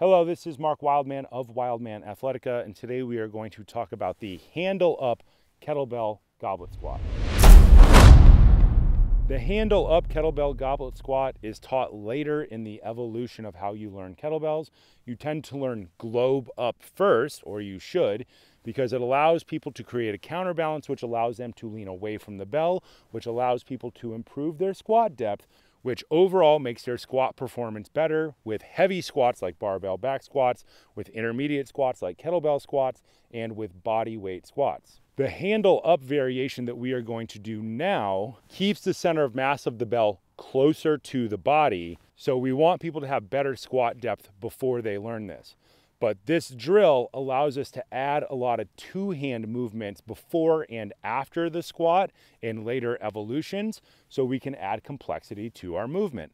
Hello, this is Mark Wildman of Wildman Athletica, and today we are going to talk about the handle up kettlebell goblet squat. The handle up kettlebell goblet squat is taught later in the evolution of how you learn kettlebells. You tend to learn globe up first, or you should, because it allows people to create a counterbalance, which allows them to lean away from the bell, which allows people to improve their squat depth, which overall makes their squat performance better with heavy squats like barbell back squats, with intermediate squats like kettlebell squats, and with body weight squats. The handle up variation that we are going to do now keeps the center of mass of the bell closer to the body. So we want people to have better squat depth before they learn this. But this drill allows us to add a lot of two hand movements before and after the squat in later evolutions so we can add complexity to our movement.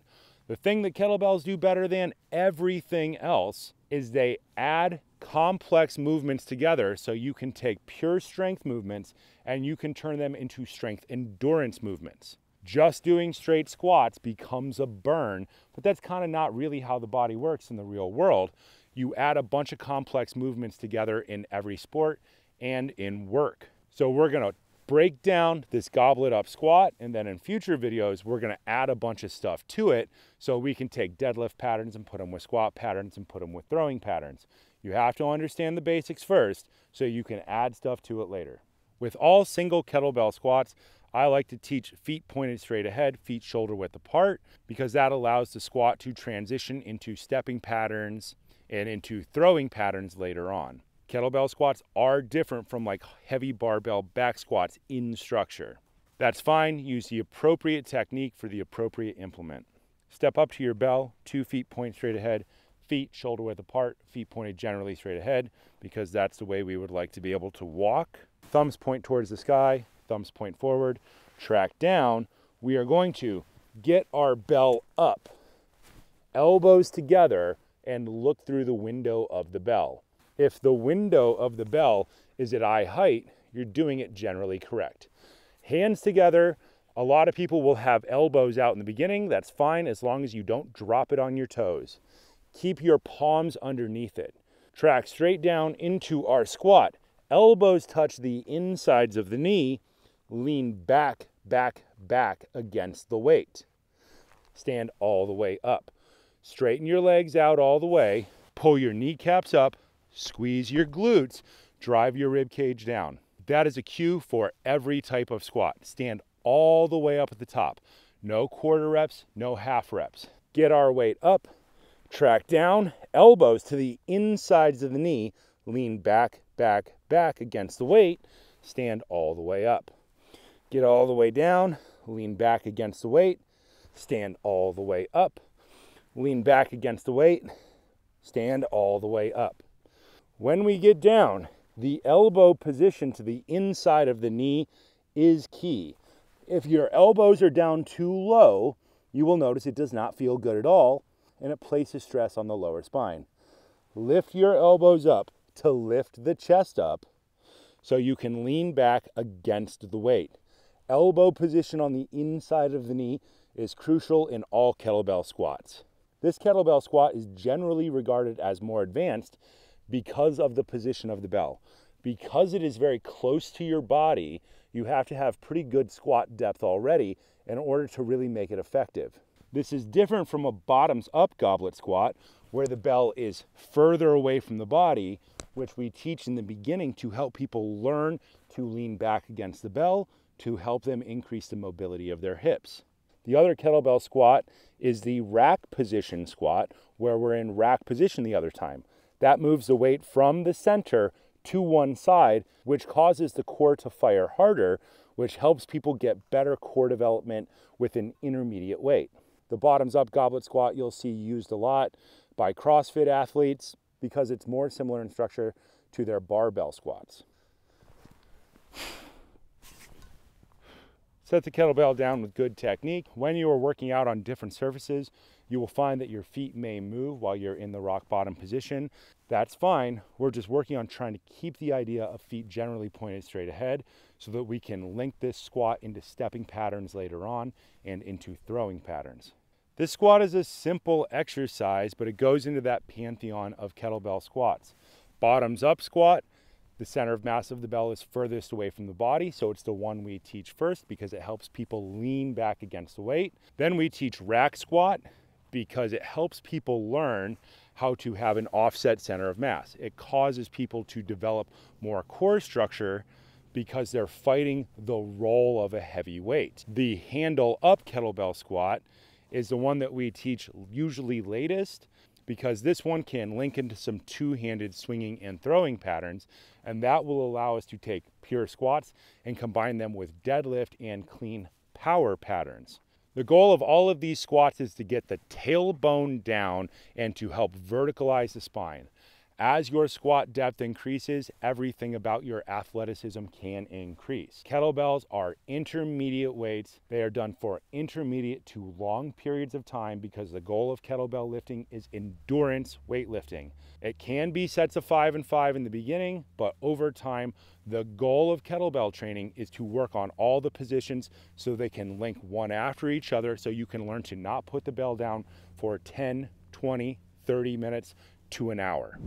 The thing that kettlebells do better than everything else is they add complex movements together so you can take pure strength movements and you can turn them into strength endurance movements. Just doing straight squats becomes a burn, but that's kind of not really how the body works in the real world you add a bunch of complex movements together in every sport and in work. So we're gonna break down this goblet up squat and then in future videos we're going to add a bunch of stuff to it so we can take deadlift patterns and put them with squat patterns and put them with throwing patterns you have to understand the basics first so you can add stuff to it later with all single kettlebell squats I like to teach feet pointed straight ahead, feet shoulder width apart, because that allows the squat to transition into stepping patterns, and into throwing patterns later on. Kettlebell squats are different from like heavy barbell back squats in structure. That's fine, use the appropriate technique for the appropriate implement. Step up to your bell, two feet point straight ahead, feet shoulder width apart, feet pointed generally straight ahead, because that's the way we would like to be able to walk. Thumbs point towards the sky, thumbs point forward, track down. We are going to get our bell up, elbows together, and look through the window of the bell. If the window of the bell is at eye height, you're doing it generally correct. Hands together, a lot of people will have elbows out in the beginning. That's fine as long as you don't drop it on your toes. Keep your palms underneath it. Track straight down into our squat. Elbows touch the insides of the knee. Lean back, back, back against the weight. Stand all the way up. Straighten your legs out all the way. Pull your kneecaps up. Squeeze your glutes. Drive your rib cage down. That is a cue for every type of squat. Stand all the way up at the top. No quarter reps, no half reps. Get our weight up, track down, elbows to the insides of the knee, lean back, back, back against the weight, stand all the way up. Get all the way down, lean back against the weight, stand all the way up lean back against the weight, stand all the way up. When we get down, the elbow position to the inside of the knee is key. If your elbows are down too low, you will notice it does not feel good at all and it places stress on the lower spine. Lift your elbows up to lift the chest up so you can lean back against the weight. Elbow position on the inside of the knee is crucial in all kettlebell squats. This kettlebell squat is generally regarded as more advanced because of the position of the bell. Because it is very close to your body, you have to have pretty good squat depth already in order to really make it effective. This is different from a bottoms up goblet squat where the bell is further away from the body, which we teach in the beginning to help people learn to lean back against the bell to help them increase the mobility of their hips. The other kettlebell squat is the rack position squat, where we're in rack position the other time. That moves the weight from the center to one side, which causes the core to fire harder, which helps people get better core development with an intermediate weight. The bottoms up goblet squat you'll see used a lot by CrossFit athletes because it's more similar in structure to their barbell squats. Set the kettlebell down with good technique. When you are working out on different surfaces, you will find that your feet may move while you're in the rock bottom position. That's fine. We're just working on trying to keep the idea of feet generally pointed straight ahead so that we can link this squat into stepping patterns later on and into throwing patterns. This squat is a simple exercise, but it goes into that pantheon of kettlebell squats. Bottoms up squat, the center of mass of the bell is furthest away from the body, so it's the one we teach first because it helps people lean back against the weight. Then we teach rack squat because it helps people learn how to have an offset center of mass. It causes people to develop more core structure because they're fighting the roll of a heavy weight. The handle up kettlebell squat is the one that we teach usually latest because this one can link into some two-handed swinging and throwing patterns and that will allow us to take pure squats and combine them with deadlift and clean power patterns. The goal of all of these squats is to get the tailbone down and to help verticalize the spine. As your squat depth increases, everything about your athleticism can increase. Kettlebells are intermediate weights. They are done for intermediate to long periods of time because the goal of kettlebell lifting is endurance weightlifting. It can be sets of five and five in the beginning, but over time, the goal of kettlebell training is to work on all the positions so they can link one after each other so you can learn to not put the bell down for 10, 20, 30 minutes to an hour.